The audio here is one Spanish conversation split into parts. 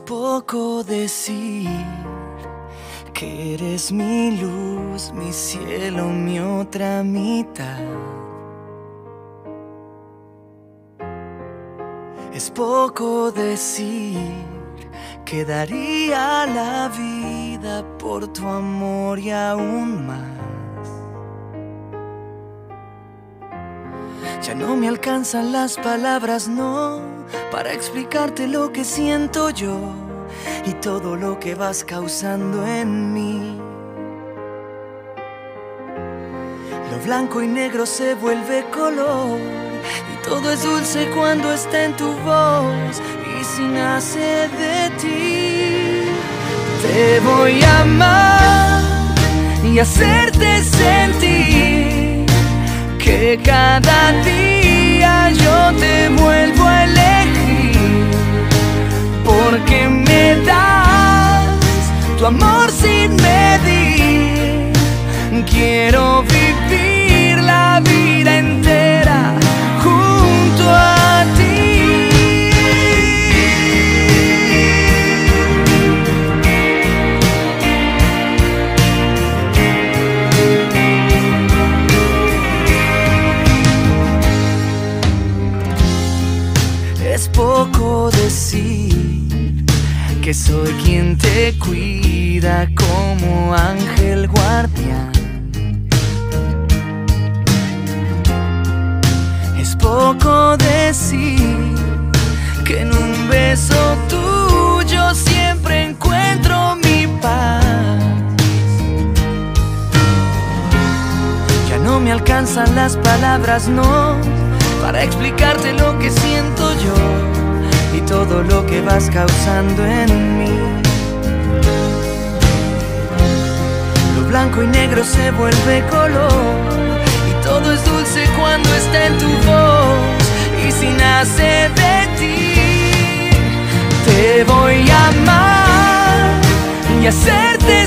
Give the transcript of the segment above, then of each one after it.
poco decir que eres mi luz, mi cielo, mi otra mitad. Es poco decir que daría la vida por tu amor y aún más. Ya no me alcanzan las palabras, no, para explicarte lo que siento yo y todo lo que vas causando en mí. Lo blanco y negro se vuelve color y todo es dulce cuando está en tu voz y si nace de ti. Te voy a amar y hacerte cada día yo te vuelvo a elegir porque me das tu amor sin medir. Quiero que soy quien te cuida como ángel guardián. Es poco decir que en un beso tuyo siempre encuentro mi paz. Ya no me alcanzan las palabras, no, para explicarte lo que siento yo y todo lo que vas causando en mí. Lo blanco y negro se vuelve color y todo es dulce cuando está en tu voz y si nace de ti. Te voy a amar y hacerte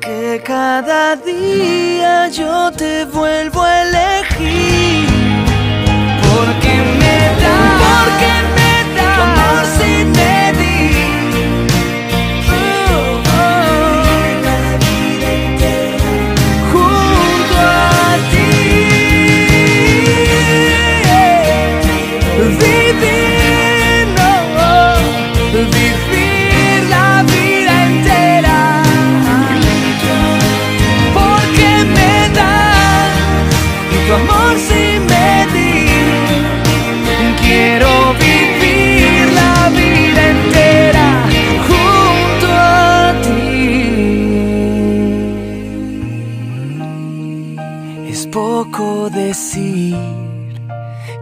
que cada día yo te vuelvo a elegir. Es poco decir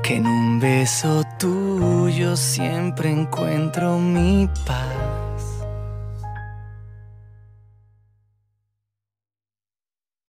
que en un beso tuyo siempre encuentro mi paz.